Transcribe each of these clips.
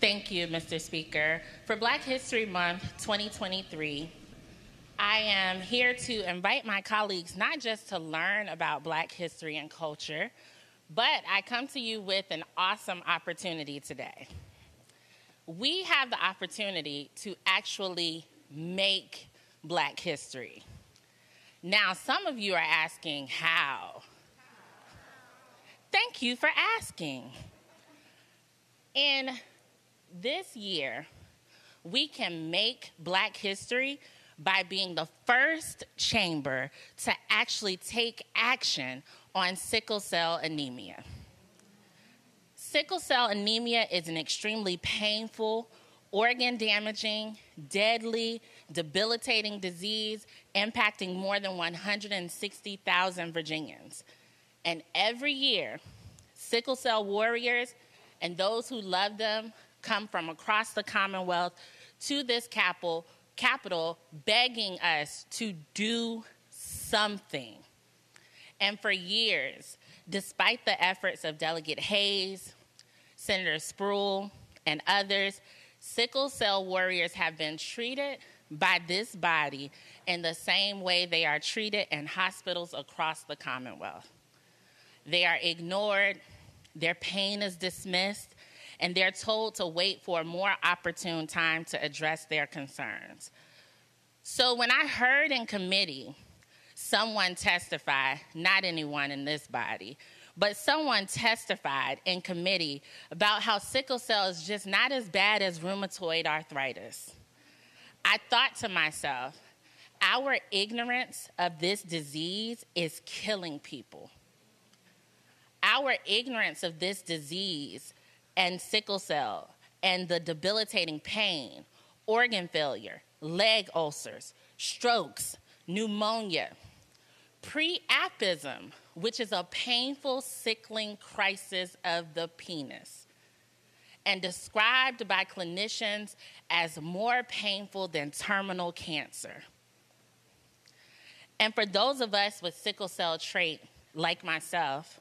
Thank you, Mr. Speaker. For Black History Month 2023, I am here to invite my colleagues not just to learn about Black history and culture, but I come to you with an awesome opportunity today. We have the opportunity to actually make Black history. Now, some of you are asking, how? Thank you for asking. In this year, we can make Black history by being the first chamber to actually take action on sickle cell anemia. Sickle cell anemia is an extremely painful, organ damaging, deadly, debilitating disease impacting more than 160,000 Virginians. And every year, sickle cell warriors and those who love them come from across the Commonwealth to this capital, capital begging us to do something. And for years, despite the efforts of Delegate Hayes, Senator Spruill, and others, sickle cell warriors have been treated by this body in the same way they are treated in hospitals across the Commonwealth. They are ignored, their pain is dismissed, and they're told to wait for a more opportune time to address their concerns. So when I heard in committee someone testify, not anyone in this body, but someone testified in committee about how sickle cell is just not as bad as rheumatoid arthritis. I thought to myself, our ignorance of this disease is killing people. Our ignorance of this disease and sickle cell and the debilitating pain, organ failure, leg ulcers, strokes, pneumonia, priapism, which is a painful sickling crisis of the penis, and described by clinicians as more painful than terminal cancer. And for those of us with sickle cell trait, like myself,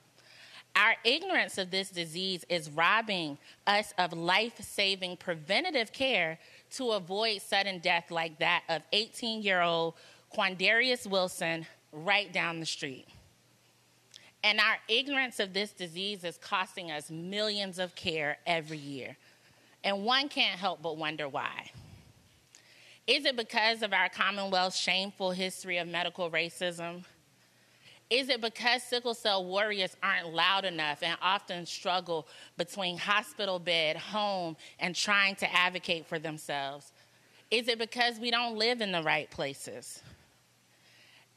our ignorance of this disease is robbing us of life saving preventative care to avoid sudden death like that of 18 year old Quandarius Wilson right down the street. And our ignorance of this disease is costing us millions of care every year. And one can't help but wonder why. Is it because of our Commonwealth's shameful history of medical racism? Is it because sickle cell warriors aren't loud enough and often struggle between hospital bed, home, and trying to advocate for themselves? Is it because we don't live in the right places?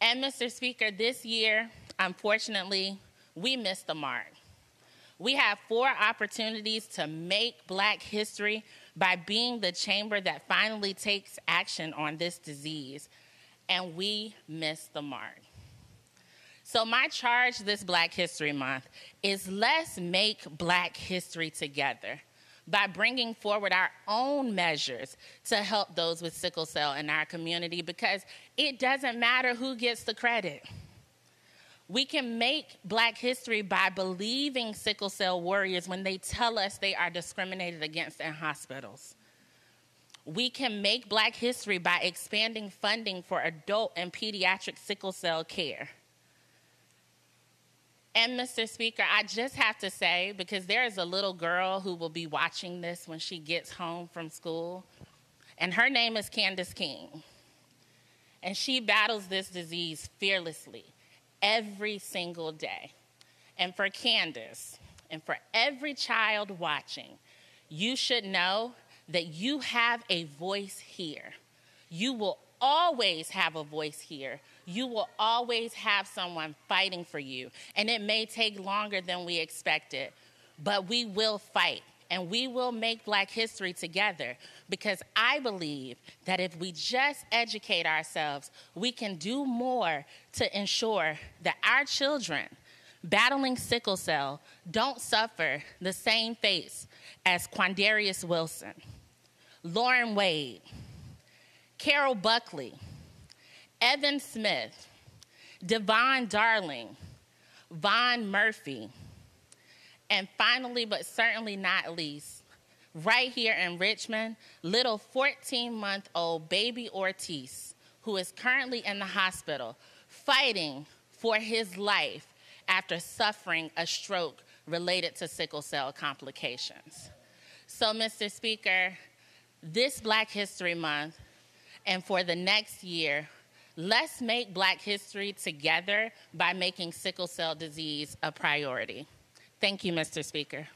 And, Mr. Speaker, this year, unfortunately, we missed the mark. We have four opportunities to make Black history by being the chamber that finally takes action on this disease, and we missed the mark. So, my charge this Black History Month is let's make Black history together by bringing forward our own measures to help those with sickle cell in our community because it doesn't matter who gets the credit. We can make Black history by believing sickle cell warriors when they tell us they are discriminated against in hospitals. We can make Black history by expanding funding for adult and pediatric sickle cell care. And Mr. Speaker, I just have to say, because there is a little girl who will be watching this when she gets home from school, and her name is Candace King. And she battles this disease fearlessly every single day. And for Candace, and for every child watching, you should know that you have a voice here. You will always have a voice here you will always have someone fighting for you. And it may take longer than we expected, but we will fight and we will make Black history together because I believe that if we just educate ourselves, we can do more to ensure that our children battling sickle cell don't suffer the same fates as Quandarius Wilson, Lauren Wade, Carol Buckley, Evan Smith, Devon Darling, Vaughn Murphy, and finally, but certainly not least, right here in Richmond, little 14 month old baby Ortiz, who is currently in the hospital fighting for his life after suffering a stroke related to sickle cell complications. So, Mr. Speaker, this Black History Month and for the next year, let's make Black history together by making sickle cell disease a priority. Thank you, Mr. Speaker.